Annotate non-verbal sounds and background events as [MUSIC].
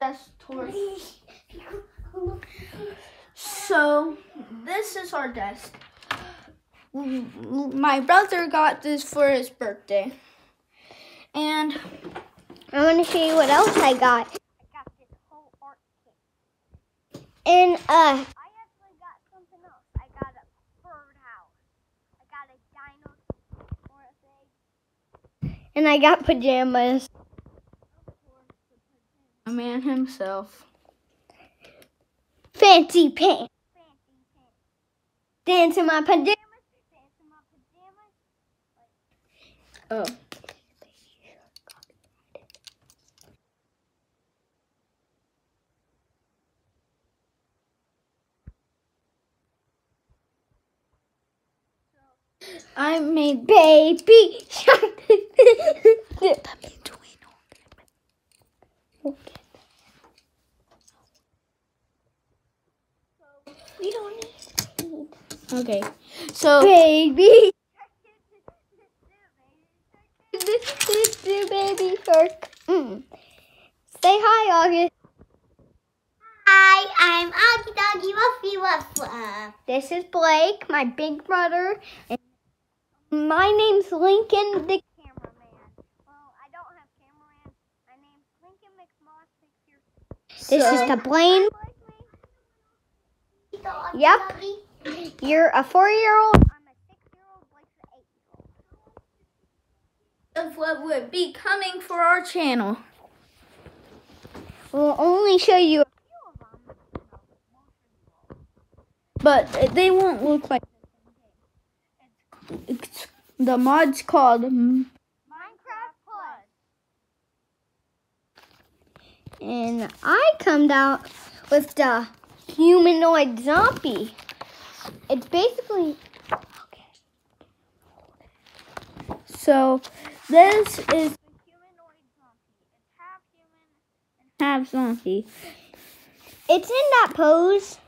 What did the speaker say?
desk tour. So this is our desk. My brother got this for his birthday. And I want to show you what else I got. I got this whole art kit. And uh, I actually got something else. I got a birdhouse. I got a dino thing. And I got pajamas. A man himself. Fancy pants. Fancy pants. Dance in my pajamas. Dance in my pajamas. Oh. I made Baby shark. [LAUGHS] we don't need. okay. So Baby. This is baby shark. Mm. Say hi, August. Hi, I'm Augie Doggy Wuffy Wuff. This is Blake, my big brother, and my name's Lincoln, the cameraman. Well, I don't have cameraman. My name's Lincoln McMoss. This so- is the Blaine. Yep. You're a four-year-old. I'm a six-year-old. Blake's an eight-year-old. of what would be coming for our channel. We'll only show you a few of them. But they won't look like it's, the mod's called And I come out with the humanoid zombie. It's basically so this is half zombie. it's in that pose